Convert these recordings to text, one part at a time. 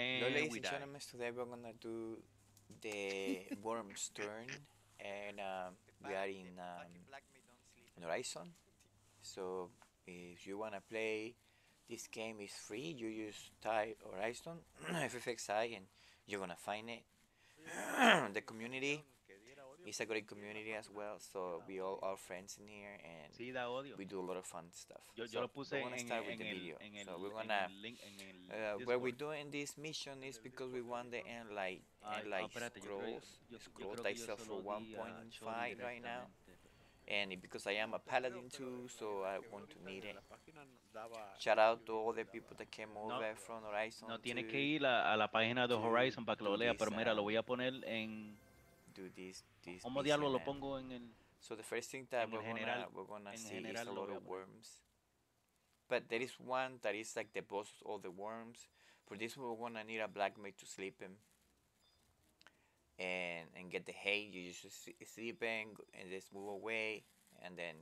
and ladies we and die. gentlemen, today we're gonna do the worm's turn, and um, we are in um, in Horizon. So if you wanna play, this game is free. You just type Horizon FFXI, and you're gonna find it. the community is a great community as well. So we all are friends in here, and Sí, da odio. we do a lot of fun stuff. Yo, so yo lo puse we're gonna en, start en, with the el, video. en el, so we're gonna link, uh, where we're doing this mission is because we want the end like Ay, end no, like espérate, yo scrolls yo- yo scrolls creo that que yo sell for solo di a 1.5 right now and because I am a paladin too so I want to need it La página daba shout out to all the people that came No. over from Horizon No, tienes to que ir a, a la página de Horizon para que lo lea, pero mira, lo um, voy a poner en... do this this ¿Cómo diablo lo pongo en el...? so the first thing that we're el gonna general- we're gonna see is general a lot of worms. But there is one that is like the boss of all the worms. For this one we're gonna need a black mage to sleep him and and get the hay. you just sleep him and just move away. And then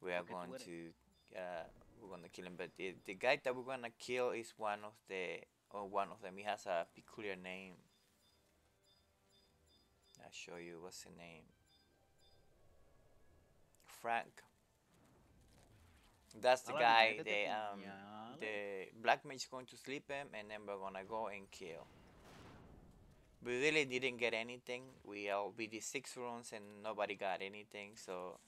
we are going to uh we're gonna kill him. But the, the guy that we're gonna kill is one of the or one of them. He has a peculiar name I'll show you what's the name? Frank. That's the guy métete the um the black mage is going to sleep him and then we're gonna go and kill. We really didn't get anything. We all we did six runs and nobody got anything so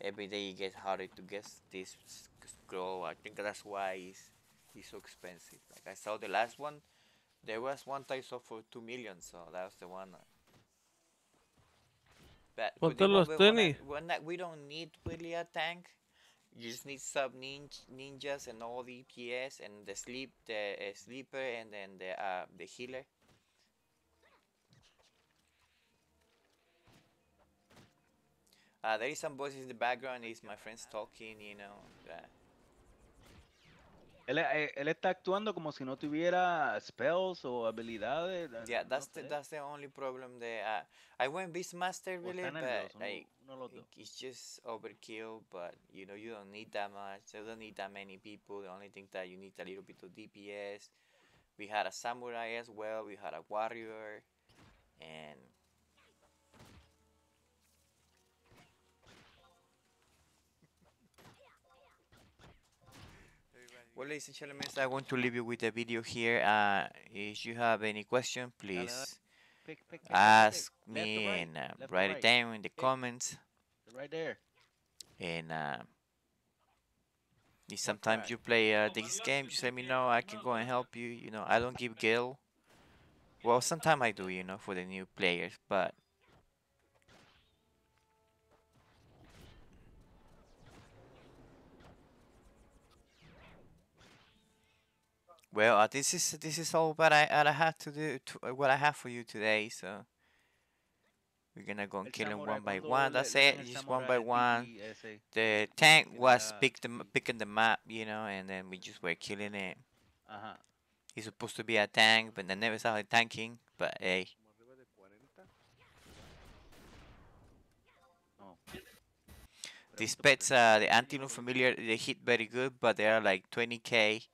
every day it gets harder to get this scroll. I think that's why it's, it's so expensive. Like i saw the last one there was one I saw for two million so that was the one that- but with the ¿Cuánto one los we wanna- tenés? we're not, we don't need really a tank you just need sub ninj ninjas and all the DPS and the sleep the uh, sleeper and then the uh, the healer. Uh, there is some voices in the background. Is my friends talking? You know. Uh, Él, eh, él está actuando como si no tuviera spells o habilidades. eh, yeah, no that's the sé. that's the only problem. Uh, I went Beastmaster really, but uno, uno it's just overkill. But you know, you don't need that much. You don't need that many people. The only thing that you need a little bit of DPS. We had a samurai as well. We had a warrior, and well, ladies and gentlemen, I want to leave you with a video here. Uh, if you have any question, please Pick, pick, pick, ask. Me right, and uh, write right. it down in the comments. Right there. And uh, if sometimes you play uh, this game, just let me know. I can go and help you. You know, I don't give guild. Well, sometimes I do, you know, for the new players, but well, uh, this is this is all what I what I have to do. To, uh, what I have for you today. So we're gonna go and kill them one by one. That's it, just one by one. The tank was picked the, picking the map, you know, and then we just were killing it. Ajá. He's supposed to be a tank, but I never saw him tanking. But hey, como arriba de 40. No. these pets, uh, the anti familiar, they hit very good, but they are like 20k.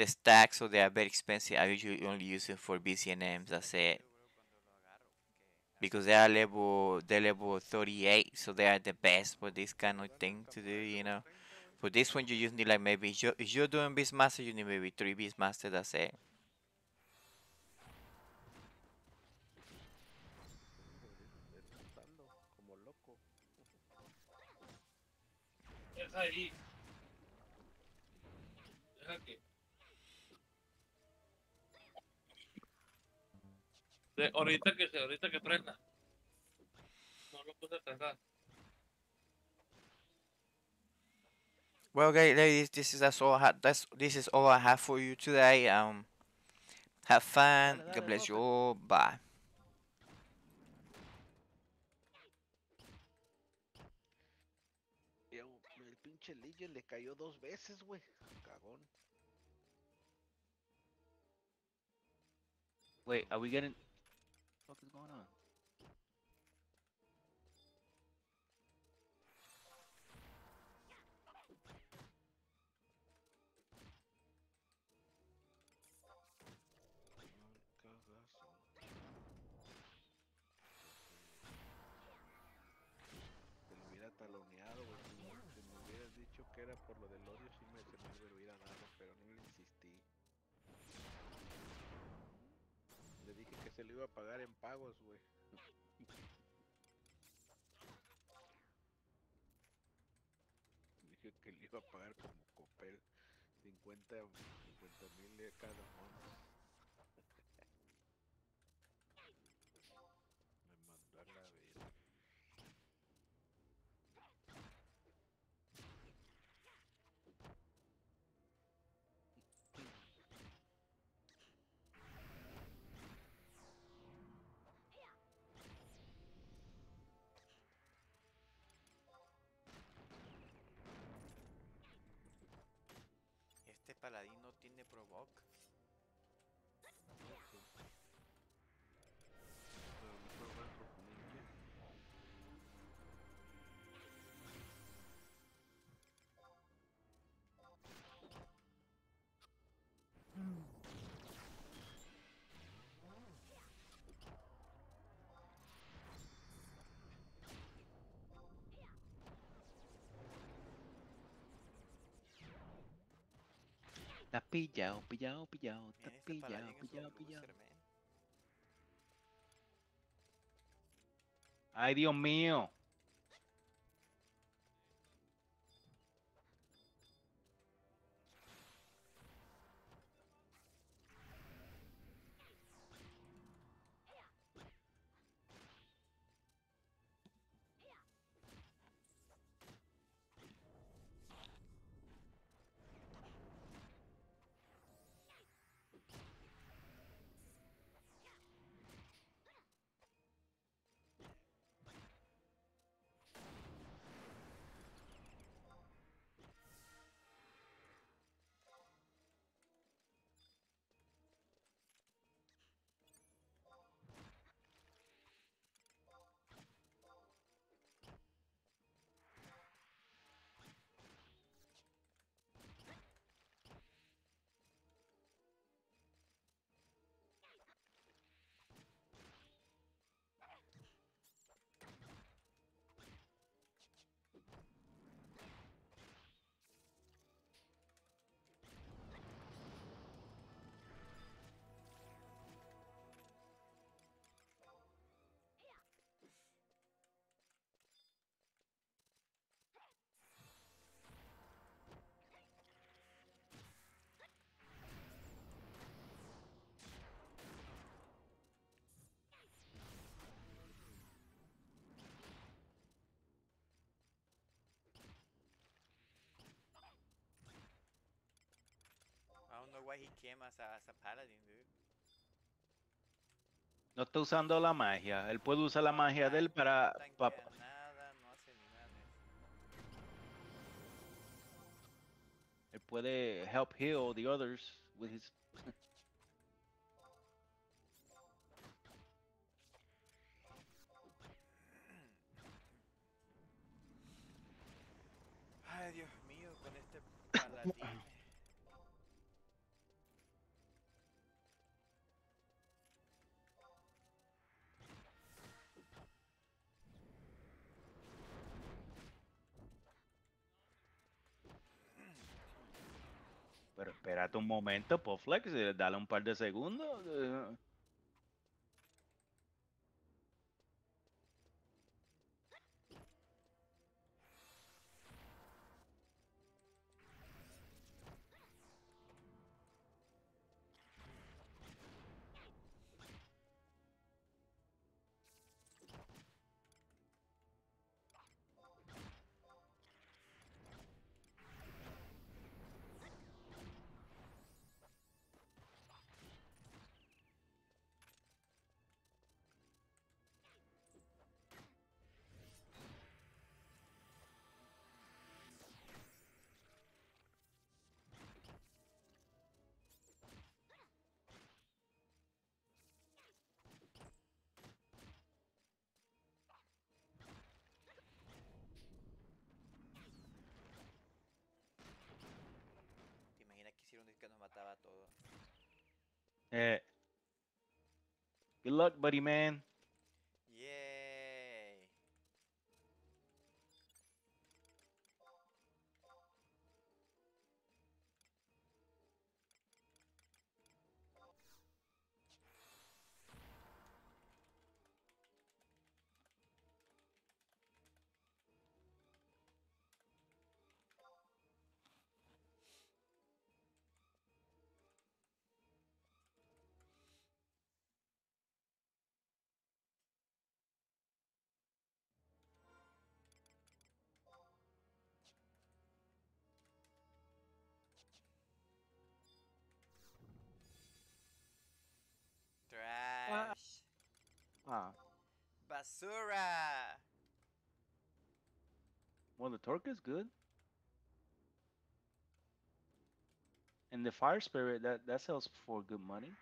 The stacks, so they are very expensive. I usually only use it for BCNMs. That's it. Because they are level, they're level 38, so they are the best for this kind of thing to do, you know. For this one, you just need like maybe if you're, if you're doing Beastmaster, you need maybe three Beastmaster. That's it. Ahí. Deja que. De- ahorita que se, ahorita que prenda. No lo puse a cargar. Well, guys, ladies, this is that's all. I ha- that's this is all I have for you today. Um, have fun. Dale, dale, God bless you all. Bye. Yo, El pinche Lige le cayó dos veces, güey. Cagón. Wait, are we getting? fuck is going on? Te lo hubiera taloneado, güey. Si me hubieras dicho que era por lo del odio se lo iba a pagar en pagos, güey. Dije que le iba a pagar como copel 50 mil de cada monto. Paladín no tiene provoke. Está pillado, pillado, pillado, está este pillado, pillado, pillado. Ay, Dios mío. Don't know why he came as a, a paladin, dude. No está usando la magia. Él puede usar la magia de él para... no pa- tanquea nada, no hace ni madres. él puede help heal the others with his... Ay, Dios mío, con este paladín. espérate un momento, Poflex, eh, dale un par de segundos. Eh. Good luck, buddy man. Trash. Ah, Basura. well, the torque is good. And the fire spirit that that sells for good money.